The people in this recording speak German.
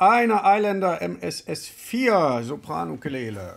eine Islander MSS4 Soprano Kelele.